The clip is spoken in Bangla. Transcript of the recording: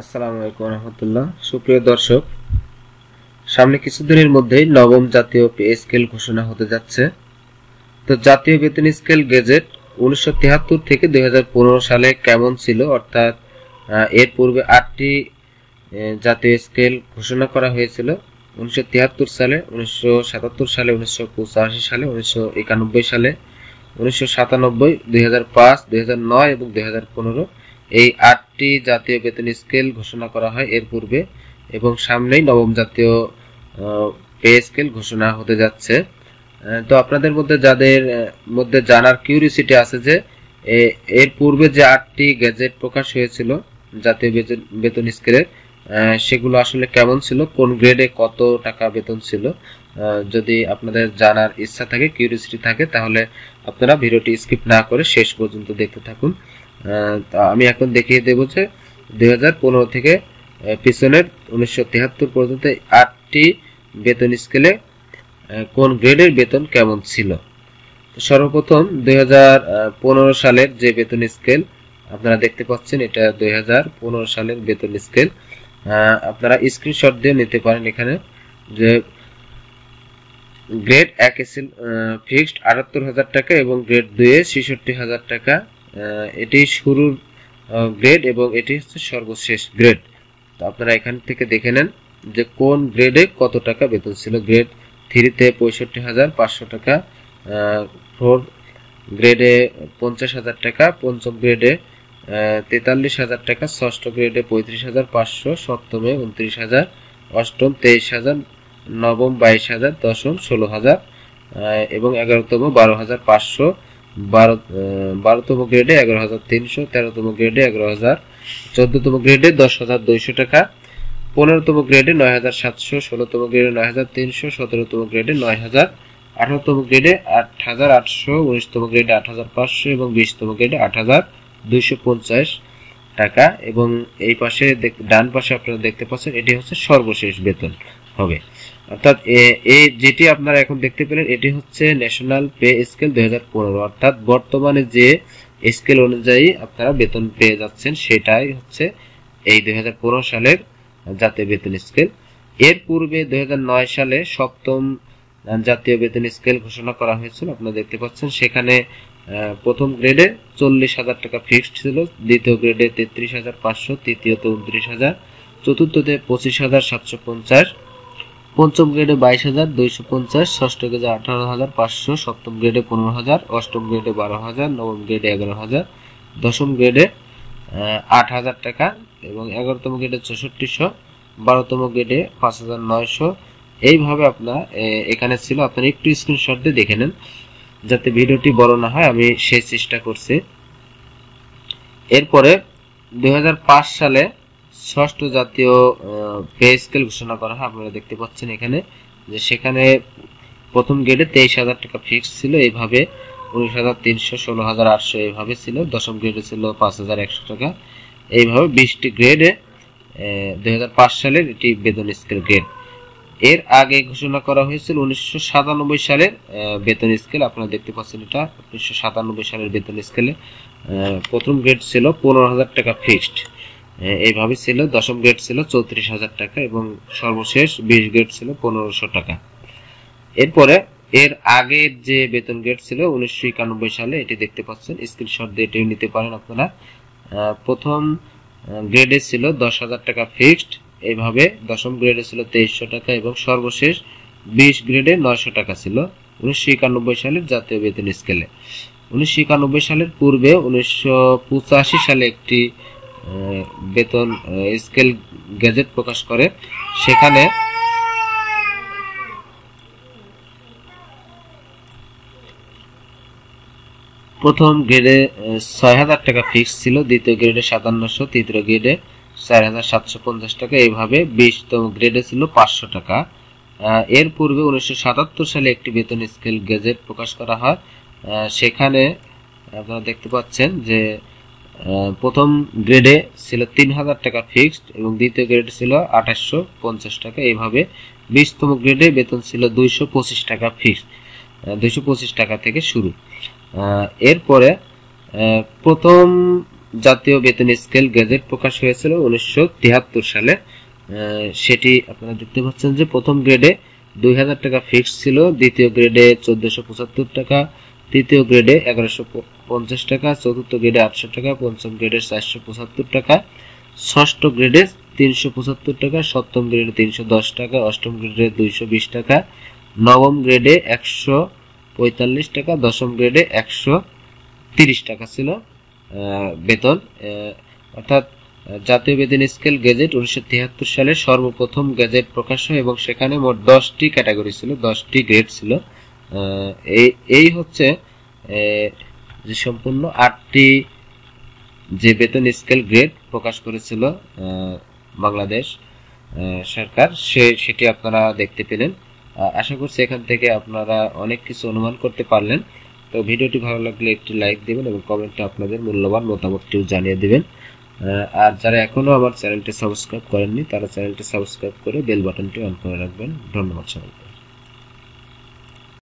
আসসালামু আলাইকুম রহমতুল্লাহ। সুপ্রিয় দর্শক, সামনে কিছুদিনের মধ্যেই নবম জাতীয় পে স্কেল ঘোষণা হতে যাচ্ছে। তো জাতীয় বেতন স্কেল গেজেট উনিশশো থেকে দুই সালে কেমন ছিল? অর্থাৎ এর পূর্বে আটটি জাতীয় স্কেল ঘোষণা করা হয়েছিল। উনিশশো তিয়াত্তর সালে, উনিশশো সাতাত্তর সালে, উনিশশো পঁচাশি সালে, উনিশশো একানব্বই সালে, উনিশশো সাতানব্বই, দুই এবং দুই হাজার পনেরো এই আটটি জাতীয় বেতন স্কেল ঘোষণা করা হয় এর পূর্বে, এবং সামনেই নবম জাতীয় পে স্কেল ঘোষণা হতে যাচ্ছে। তো আপনাদের মধ্যে যাদের মধ্যে জানার কিউরিসিটি আছে যে এর পূর্বে যে আটটি গ্যাজেট প্রকাশ হয়েছিল জাতীয় বেতন স্কেলের সেগুলো আসলে কেমন ছিল? কোন গ্রেডে কত টাকা বেতন ছিল? যদি আপনাদের জানার ইচ্ছা থাকে, কিউরিসিটি থাকে, তাহলে আপনারা ভিডিওটি স্কিপ না করে শেষ পর্যন্ত দেখতে থাকুন। আমি এখন দেখিয়ে দেব যে দুই হাজার পনেরো থেকে পিছনের উনিশশো পর্যন্ত আটটি বেতন স্কেলে কোন গ্রেডের বেতন কেমন ছিল? সর্বপ্রথম দুই সালের যে বেতন স্কেল আপনারা দেখতে পাচ্ছেন এটা দুই হাজার পনেরো সালের বেতন স্কেল আপনারা স্ক্রিনশট দিয়ে নিতে পারেন এখানে যে গ্রেড এক এসিল ফিক্সড আটাত্তর হাজার টাকা এবং গ্রেড দুয়ে ছেষট্টি হাজার টাকা। এটি শুরুর গ্রেড এবং এটি হচ্ছে সর্বশেষ গ্রেড তো আপনারা এখান থেকে দেখে নেন যে কোন গ্রেডে কত টাকা বেতন ছিল। গ্রেড থ্রিতে পঁয়ষট্টি হাজার পাঁচশো টাকা ফোর গ্রেডে পঞ্চাশ হাজার টাকা, পঞ্চম গ্রেডে তেতাল্লিশ হাজার টাকা, ষষ্ঠ গ্রেডে পঁয়ত্রিশ হাজার পাঁচশো, সপ্তমে উনত্রিশ হাজার, অষ্টম তেইশ হাজার, নবম বাইশ হাজার, দশম ষোলো হাজার এবং এগারোতম বারো হাজার পাঁচশো বারো বারোতম গ্রেডে এগারো হাজার তিনশো, তেরোতম গ্রেডে এগারো হাজার চোদ্দতম গ্রেডে দশ হাজার দুইশো টাকা, পনেরোতম গ্রেডে নয় হাজার সাতশো, ষোলোতম গ্রেডে নয় হাজার তিনশো, সতেরোতম গ্রেডে নয় হাজার আঠারোতম গ্রেডে আট হাজার আটশো, উনিশতম গ্রেডে আট হাজার পাঁচশো এবং বিশতম গ্রেডে আট হাজার দুইশো পঞ্চাশ টাকা। এবং এই পাশে ডান পাশে আপনারা দেখতে পাচ্ছেন, এটি হচ্ছে সর্বশেষ বেতন। হবে। অর্থাৎ এই যেটি আপনারা এখন দেখতে পেলেন, এটি হচ্ছে ন্যাশনাল পে স্কেল দুই অর্থাৎ বর্তমানে যে স্কেল অনুযায়ী আপনারা বেতন পেয়ে যাচ্ছেন, সেটাই হচ্ছে এই দুই সালের জাতীয় বেতন স্কেল এর পূর্বে দুই সালে সপ্তম জাতীয় বেতন স্কেল ঘোষণা করা হয়েছিল। আপনারা দেখতে পাচ্ছেন, সেখানে প্রথম গ্রেডে চল্লিশ হাজার টাকা ফিক্সড ছিল, দ্বিতীয় গ্রেডে তেত্রিশ হাজার পাঁচশো, তৃতীয়তে উনত্রিশ হাজার, চতুর্থতে পঁচিশ হাজার সাতশো পঞ্চাশ পঞ্চম গ্রেডে বাইশ হাজার, দুইশো পঞ্চাশ, ষষ্ঠ গ্রেডে আঠারো হাজার, পাঁচশো, সপ্তম গ্রেডে পনেরো হাজার, অষ্টম গ্রেডে বারো হাজার, নবম গ্রেডে এগারো হাজার, দশম গ্রেডে আট হাজার টাকা এবং এগারোতম গ্রেডে চৌষট্টিশো, বারোতম গ্রেডে পাঁচ হাজার নয়শো। এইভাবে আপনার এখানে ছিল। আপনার একটু স্ক্রিনশট দিয়ে দেখে নেন, যাতে ভিডিওটি বড় না হয়। আমি সেই চেষ্টা করছি। এরপরে দু হাজার পাঁচ সালে ষষ্ঠ জাতীয় পে স্কেল ঘোষণা করা হয়। আপনারা দেখতে পাচ্ছেন এখানে যে সেখানে প্রথম গ্রেডে তেইশ হাজার টাকা ফিক্স ছিল এইভাবে উনিশ হাজার তিনশো ষোলো হাজার আটশো এইভাবে ছিল। দশম গ্রেডে ছিল পাঁচ হাজার একশো টাকা। এইভাবে বিশটি গ্রেডে দুই হাজার পাঁচ সালের এটি বেতন স্কেল গ্রেড এর আগে ঘোষণা করা হয়েছিল উনিশশো সাতানব্বই সালের বেতন স্কেল আপনারা দেখতে পাচ্ছেন এটা, উনিশশো সাতানব্বই সালের বেতন স্কেলে প্রথম গ্রেড ছিল পনেরো হাজার টাকা ফিক্সড এইভাবে ছিল, দশম গ্রেড ছিল চৌত্রিশ হাজার টাকা এবং সর্বশেষ বিশ গ্রেড ছিল পনেরোশো টাকা। এরপরে এর আগের যে বেতন গ্রেড ছিল, উনিশশো একানব্বই সালে, এটি দেখতে পাচ্ছেন স্ক্রিনশট দিয়ে এটিও নিতে পারেন আপনারা। প্রথম গ্রেডে ছিল দশ হাজার টাকা ফিক্সড এইভাবে দশম গ্রেডে ছিল তেইশশো টাকা এবং সর্বশেষ বিশ গ্রেডে নয়শো টাকা ছিল, উনিশশো একানব্বই সালের জাতীয় বেতন স্কেলে উনিশশো একানব্বই সালের পূর্বে উনিশশো পঁচাশি সালে একটি বেতন স্কেল গ্যাজেট প্রকাশ করে। সেখানে প্রথম গ্রেডে ছয় হাজার টাকা ফিক্স ছিল, দ্বিতীয় গ্রেডে সাতান্নশো, তৃতীয় গ্রেডে চার হাজার সাতশো পঞ্চাশ টাকা, এইভাবে বিশতম গ্রেডে ছিল পাঁচশো টাকা। এর পূর্বে উনিশশো সাতাত্তর সালে একটি বেতন স্কেল গেজেট প্রকাশ করা হয়। সেখানে আপনারা দেখতে পাচ্ছেন যে প্রথম গ্রেডে ছিল তিন হাজার টাকা ফিক্সড এবং দ্বিতীয় গ্রেড ছিল আঠাশশো পঞ্চাশ টাকা। এইভাবে বিশতম গ্রেডে বেতন ছিল দুইশো পঁচিশ টাকা ফিক্সড দুইশো পঁচিশ টাকা থেকে শুরু। এরপরে প্রথম জাতীয় বেতন স্কেল গেজেট প্রকাশ হয়েছিল উনিশশো তিয়াত্তর সালে। সেটি আপনারা দেখতে পাচ্ছেন যে প্রথম গ্রেডে দুই হাজার টাকা ফিক্সড ছিল, দ্বিতীয় গ্রেডে চোদ্দশো পঁচাত্তর টাকা, তৃতীয় গ্রেডে এগারোশো পঞ্চাশ টাকা, চতুর্থ গ্রেডে আটশো টাকা, পঞ্চম গ্রেডে চারশো পঁচাত্তর টাকা, ষষ্ঠ গ্রেডে তিনশো পঁচাত্তর টাকা, সপ্তম গ্রেডে তিনশো দশ টাকা, অষ্টম গ্রেডে দুইশো বিশ টাকা, নবম গ্রেডে একশো পঁয়তাল্লিশ টাকা, দশম গ্রেডে একশো তিরিশ টাকা ছিল বেতন অর্থাৎ জাতীয় বেতন স্কেল গেজেট উনিশশো তিয়াত্তর সালে সর্বপ্রথম গেজেট প্রকাশ হয় এবং সেখানে মোট দশটি ক্যাটাগরি ছিল, দশটি গ্রেড ছিল এই হচ্ছে যে সম্পূর্ণ আটটি যে বেতন স্কেল গ্রেড প্রকাশ করেছিল বাংলাদেশ সরকার, সে, সেটি আপনারা দেখতে পেলেন। আশা করছি এখান থেকে আপনারা অনেক কিছু অনুমান করতে পারলেন। তো ভিডিওটি ভালো লাগলে একটি লাইক দিবেন এবং কমেন্টে আপনাদের মূল্যবান মতামতটিও জানিয়ে দেবেন। আর যারা এখনও আমার চ্যানেলটি সাবস্ক্রাইব করেননি, তারা চ্যানেলটি সাবস্ক্রাইব করে বেল বাটনটি অন করে রাখবেন। ধন্যবাদ সবাইকে।